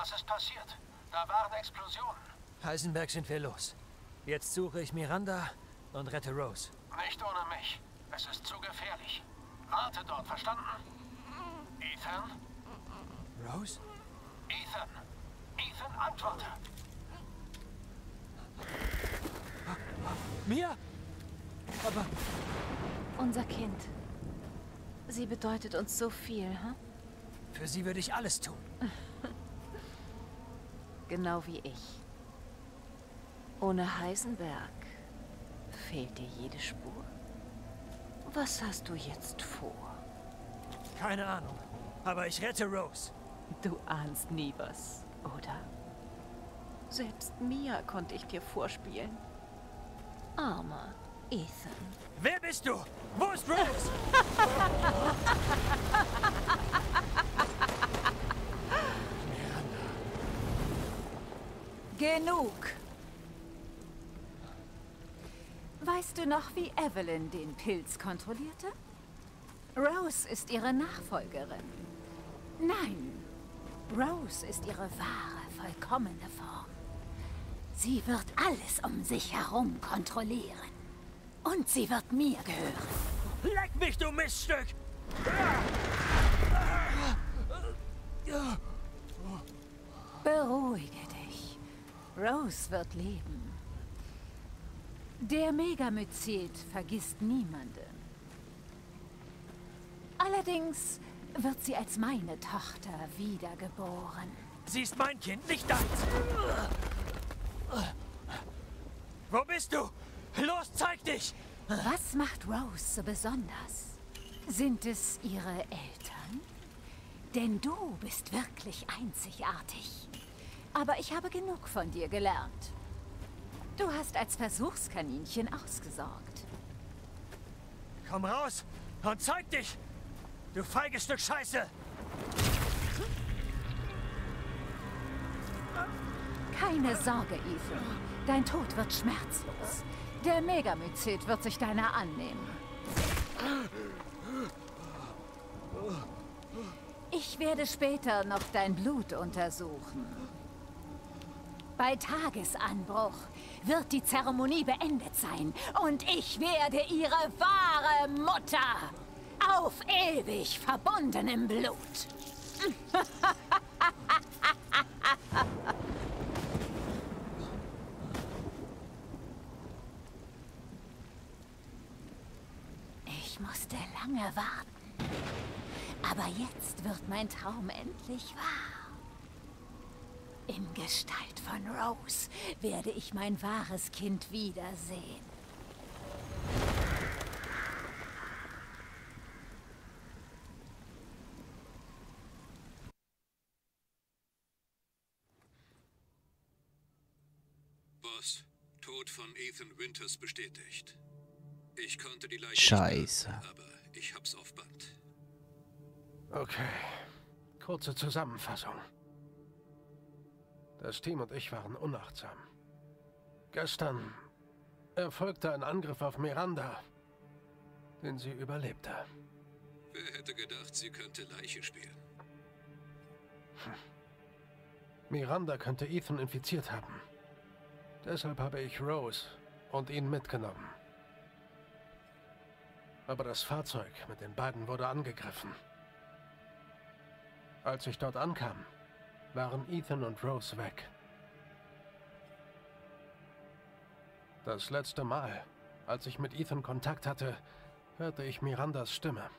Was ist passiert? Da waren Explosionen. Heisenberg sind wir los. Jetzt suche ich Miranda und rette Rose. Nicht ohne mich. Es ist zu gefährlich. Warte dort, verstanden? Ethan? Rose? Ethan! Ethan, antworte! Mia? Aber Unser Kind. Sie bedeutet uns so viel, hm? für sie würde ich alles tun. Genau wie ich. Ohne Heisenberg fehlt dir jede Spur. Was hast du jetzt vor? Keine Ahnung. Aber ich rette Rose. Du ahnst nie was, oder? Selbst Mia konnte ich dir vorspielen. Armer Ethan. Wer bist du? Wo ist Rose? Genug! Weißt du noch, wie Evelyn den Pilz kontrollierte? Rose ist ihre Nachfolgerin. Nein, Rose ist ihre wahre, vollkommene Form. Sie wird alles um sich herum kontrollieren. Und sie wird mir gehören. Leck mich, du Miststück! Beruhige. Rose wird leben. Der Megamycet vergisst niemanden. Allerdings wird sie als meine Tochter wiedergeboren. Sie ist mein Kind, nicht deins. Wo bist du? Los, zeig dich! Was macht Rose so besonders? Sind es ihre Eltern? Denn du bist wirklich einzigartig. Aber ich habe genug von dir gelernt. Du hast als Versuchskaninchen ausgesorgt. Komm raus und zeig dich! Du feiges Stück Scheiße! Keine Sorge, Ethan. Dein Tod wird schmerzlos. Der Megamycet wird sich deiner annehmen. Ich werde später noch dein Blut untersuchen. Bei Tagesanbruch wird die Zeremonie beendet sein und ich werde ihre wahre Mutter. Auf ewig verbunden im Blut. Ich musste lange warten. Aber jetzt wird mein Traum endlich wahr. In Gestalt von Rose werde ich mein wahres Kind wiedersehen. Boss, Tod von Ethan Winters bestätigt. Ich konnte die Leiche Scheiße. bergen, aber ich hab's auf Band. Okay. Kurze Zusammenfassung. Das Team und ich waren unachtsam. Gestern erfolgte ein Angriff auf Miranda, den sie überlebte. Wer hätte gedacht, sie könnte Leiche spielen? Miranda könnte Ethan infiziert haben. Deshalb habe ich Rose und ihn mitgenommen. Aber das Fahrzeug mit den beiden wurde angegriffen. Als ich dort ankam, waren Ethan und Rose weg. Das letzte Mal, als ich mit Ethan Kontakt hatte, hörte ich Mirandas Stimme.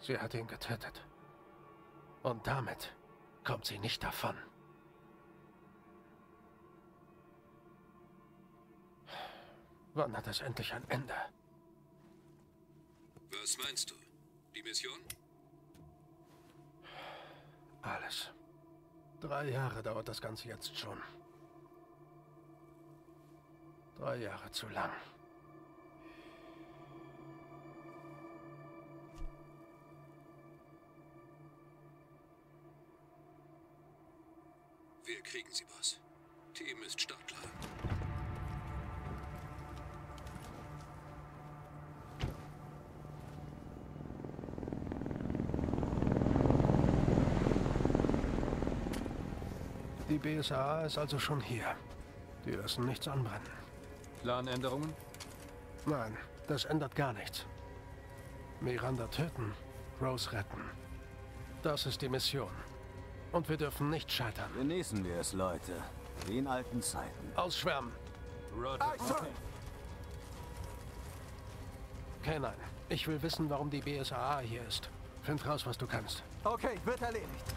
Sie hat ihn getötet. Und damit kommt sie nicht davon. Wann hat es endlich ein Ende? Was meinst du? Die Mission? Alles. Drei Jahre dauert das Ganze jetzt schon. Drei Jahre zu lang. Wir kriegen sie, Boss. Team ist startklar. BSAA ist also schon hier. Die lassen nichts anbrennen. Planänderungen? Nein, das ändert gar nichts. Miranda töten, Rose retten. Das ist die Mission. Und wir dürfen nicht scheitern. Genießen wir es, Leute. Wie in alten Zeiten. Ausschwärmen. Roger. K9, ich will wissen, warum die BSAA hier ist. Find raus, was du kannst. Okay, wird erledigt.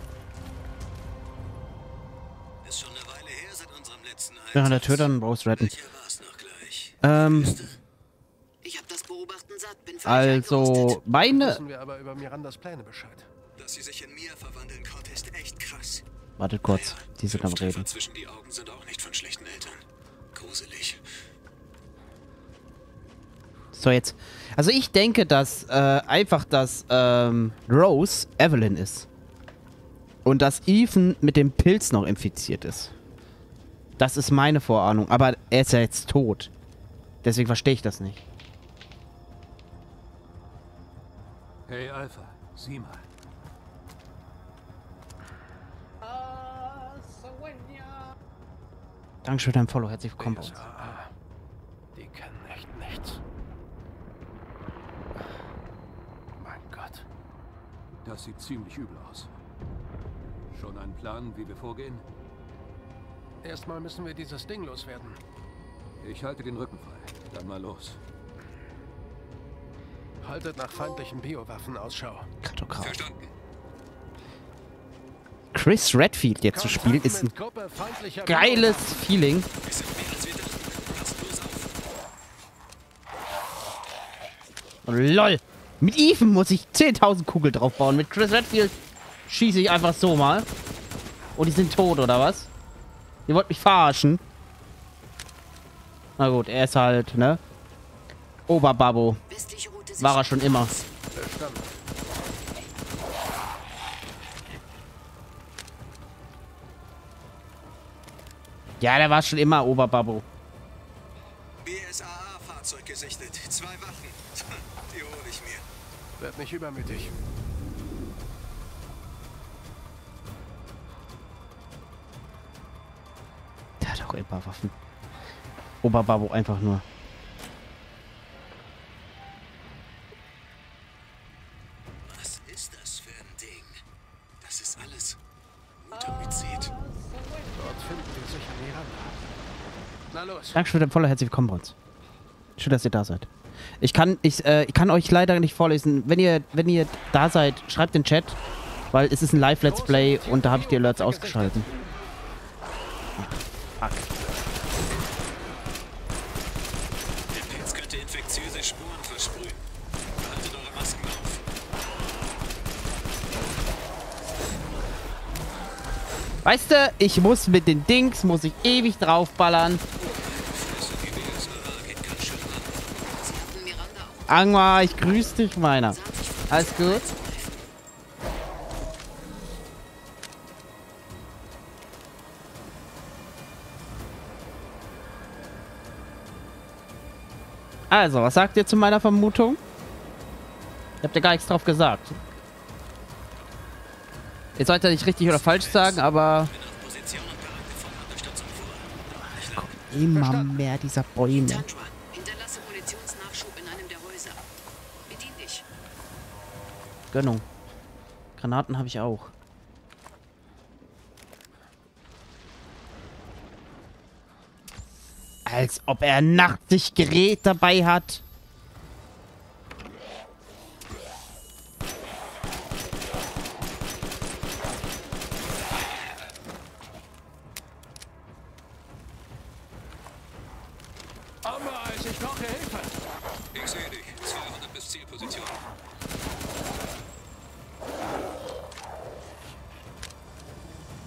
Bescheid. Dass sie sich in mir verwandeln konnte, ist echt krass. Wartet kurz, die sind am Reden. zwischen die Augen sind auch nicht von schlechten Eltern. Gruselig. So, jetzt. Also ich denke, dass äh, einfach, dass ähm, Rose Evelyn ist. Und dass Ethan mit dem Pilz noch infiziert ist. Das ist meine Vorahnung. Aber er ist ja jetzt tot. Deswegen verstehe ich das nicht. Hey Alpha, sieh mal. Dankeschön für dein Follow. Herzlich willkommen bei uns. Die kennen echt nichts. Mein Gott. Das sieht ziemlich übel aus. Schon einen Plan, wie wir vorgehen? Erstmal müssen wir dieses Ding loswerden. Ich halte den Rücken frei. Dann mal los. Haltet nach feindlichen Biowaffen Ausschau. Kartograf. Verstanden. Chris Redfield jetzt zu spielen, ist ein geiles. Feeling. Auf. LOL. Mit Ethan muss ich 10.000 Kugeln draufbauen. Mit Chris Redfield schieße ich einfach so mal. Und die sind tot, oder was? Ihr wollt mich verarschen? Na gut, er ist halt, ne? Oberbabbo. War er schon immer. Verstanden. Ja, der war schon immer Oberbabbo. BSAA-Fahrzeug gesichtet. Zwei Wachen. Die hole ich mir. Werd nicht übermütig. Immer Waffen. Oberbabbo einfach nur. Was ist das für ein Ding? Das ist alles Mutamizid. Dort finden wir sicher Miranda. Na los. Dankeschön dein Follow. Herzlich willkommen bei uns. Schön, dass ihr da seid. Ich kann, ich, äh, ich kann euch leider nicht vorlesen. Wenn ihr, wenn ihr da seid, schreibt in den Chat, weil es ist ein Live-Let's Play und da habe ich die Alerts ausgeschalten. Fuck. Der Pilz könnte infektiöse Spuren versprühen. Behaltet eure Masken auf. Weißt du, ich muss mit den Dings, muss ich ewig draufballern. Angmar, ich grüß dich, meiner. Alles gut? Also, was sagt ihr zu meiner Vermutung? Ihr habt ja gar nichts drauf gesagt. Ihr sollt ja nicht richtig oder falsch sagen, aber immer mehr dieser Bäume. Gönnung. Granaten habe ich auch. Als ob er ein Nachtsichtgerät dabei hat. Amreis, ich brauche Hilfe. Ich sehe dich. 200 bis Zielposition.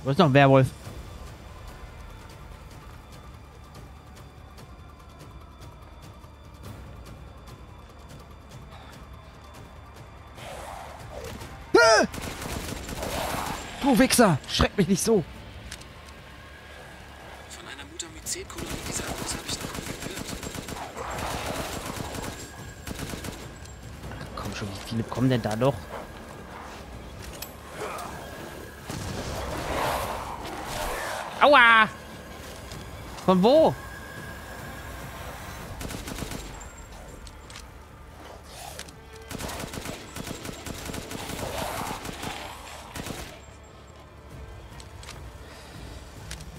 Wo ist noch ein Werwolf? Ah! Du Wichser! Schreck mich nicht so! Von einer Mutamizid-Kolonie dieser Art habe ich noch nie gehört. Komm schon, wie viele kommen denn da noch? Aua! Von wo?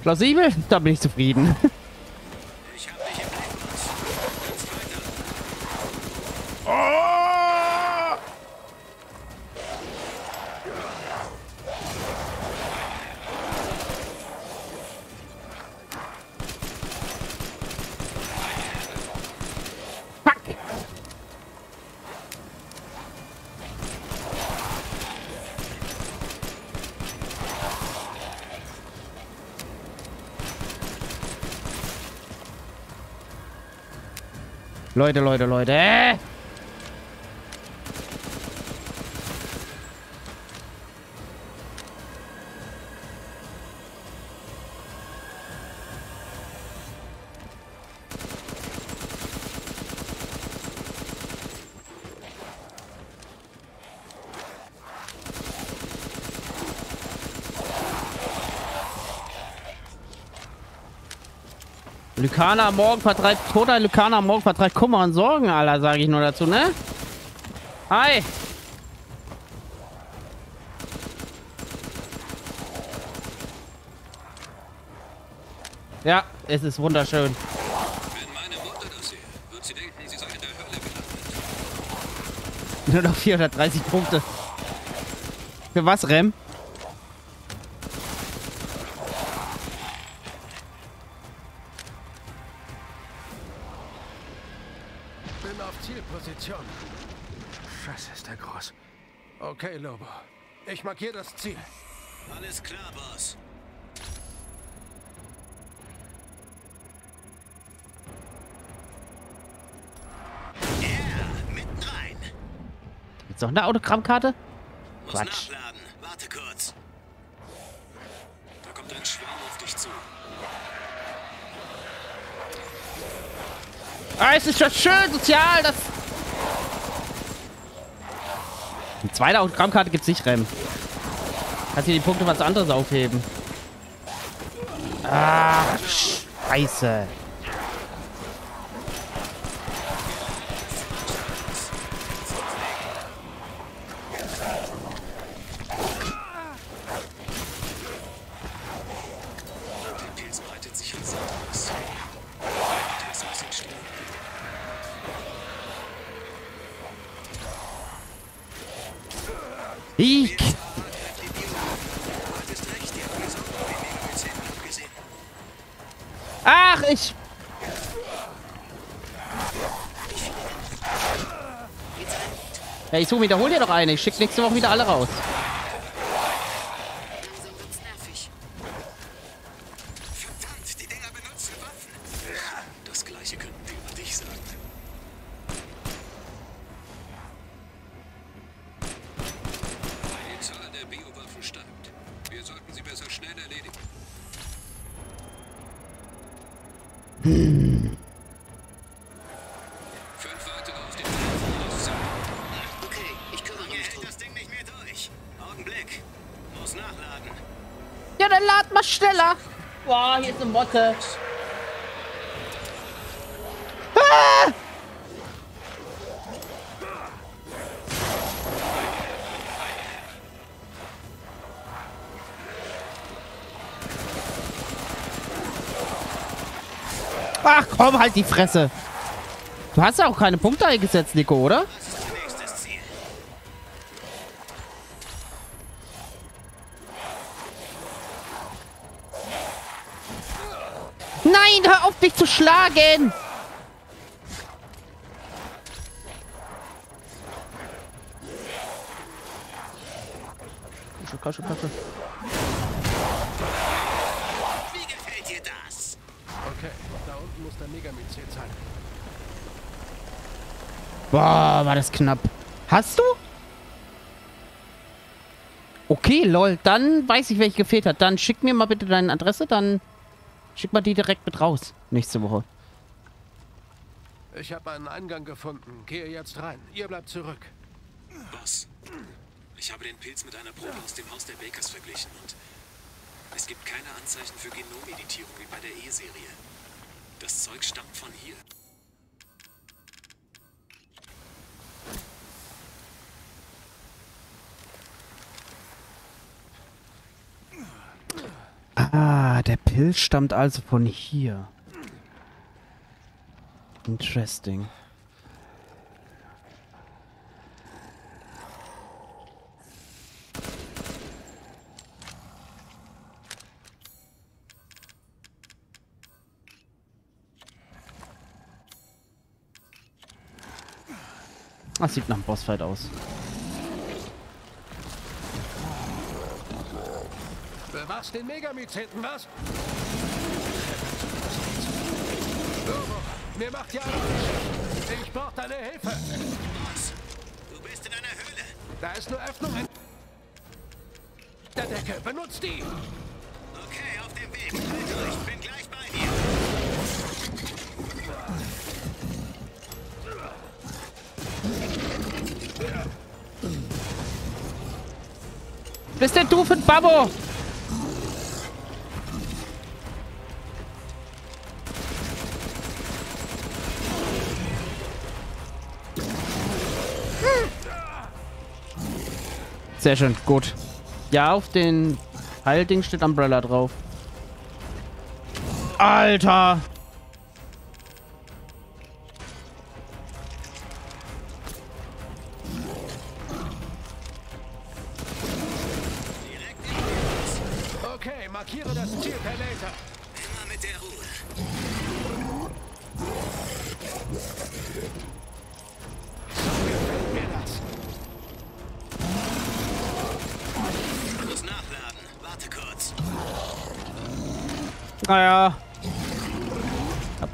Plausibel? Da bin ich zufrieden. Leute, Leute, Leute. Lykana am Morgen vertreibt, toter Lykana am Morgen vertreibt Kummer und Sorgen, Alter, sage ich nur dazu, ne? Hi! Ja, es ist wunderschön. Nur noch 430 Punkte. Für was, Rem? Lobo. Ich markiere das Ziel. Alles klar, Boss. Ja, mitten rein. Jetzt noch eine Autogrammkarte? Muss Quatsch. nachladen. Warte kurz. Da kommt ein Schwarm auf dich zu. Ah, es ist schon schön sozial, das... Eine zweite Autogrammkarte gibt's nicht, Rem. Kannst dir die Punkte was anderes aufheben. Ah, scheiße. Abgesehen. Ach, ich... Ja, ich suche, wiederhol dir doch eine. Ich schick nächste Woche wieder alle raus. Wir sollten sie besser schnell erledigen. Fünf weitere auf dem Weg. Okay, ich kümmere Hier mich hält drum. das Ding nicht mehr durch. Augenblick. Muss nachladen. Ja, dann lad mal schneller. Boah, hier ist eine Motte. Ach komm, halt die Fresse. Du hast ja auch keine Punkte eingesetzt, Nico, oder? Nein, hör auf mich zu schlagen! Komm schon, komm der Megamycet sein. Boah, war das knapp. Hast du? Okay, lol. Dann weiß ich, welche gefehlt hat. Dann schick mir mal bitte deine Adresse, dann schick mal die direkt mit raus. Nächste Woche. Ich habe einen Eingang gefunden. Gehe jetzt rein. Ihr bleibt zurück. Boss, ich habe den Pilz mit einer Probe aus dem Haus der Bakers verglichen und Es gibt keine Anzeichen für Genomeditierung wie bei der E-Serie. Das Zeug stammt von hier. Ah, der Pilz stammt also von hier. Interesting. Das sieht nach einem Bossfight aus. Bewachst den Megamyzeten, was? Lobo, mir macht ja. Ich brauch deine Hilfe. Boss, du bist in einer Höhle. Da ist nur Öffnung in der Decke. Benutzt die. Okay, auf dem Weg. Durch, bin Bist denn du für ein Babbo? Sehr schön, gut. Ja, auf den Heilding steht Umbrella drauf. Alter!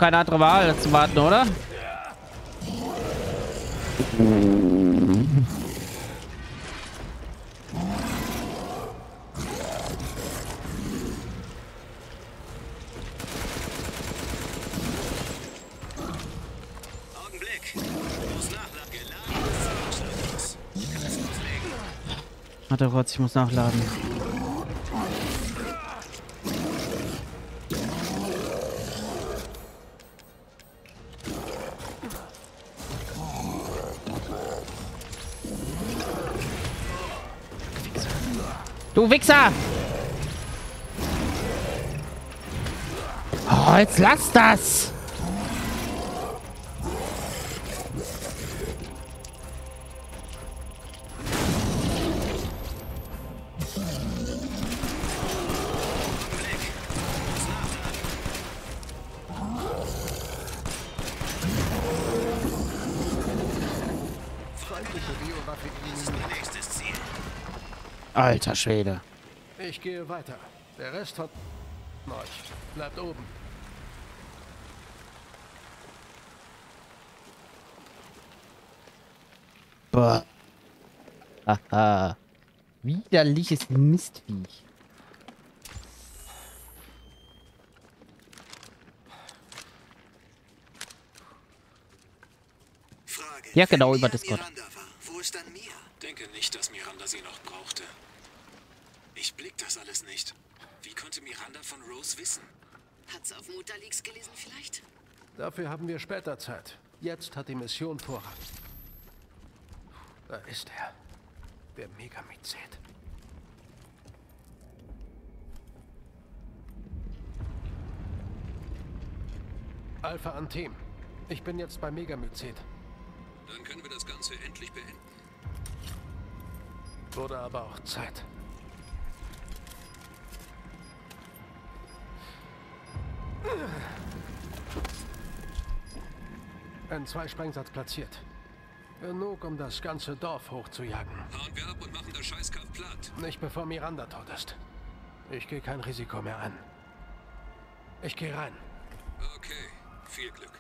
Keine andere Wahl, als zu warten, oder? Augenblick. Muss nachladen. Loslegen. Warte kurz, ich muss nachladen. Wichser! Oh, jetzt lass das! Alter Schwede. Ich gehe weiter. Der Rest von euch bleibt oben. Boah. Haha. Widerliches Mistviech. Frage. Ja, genau, über Discord. Miranda war, wo ist dann Mia? Denke nicht, dass Miranda sie noch brauchte. Ich blick das alles nicht. Wie konnte Miranda von Rose wissen? Hat's auf Mutterleaks gelesen vielleicht? Dafür haben wir später Zeit. Jetzt hat die Mission Vorrang. Da ist er. Der Megamyzet. Alpha an Team. Ich bin jetzt bei Megamyzet. Dann können wir das Ganze endlich beenden. Wurde aber auch Zeit. Ein Zwei-Sprengsatz platziert. Genug, um das ganze Dorf hochzujagen. Hauen wir ab und machen das Scheißkampf platt. Nicht bevor Miranda tot ist. Ich gehe kein Risiko mehr an. Ich gehe rein. Okay, viel Glück.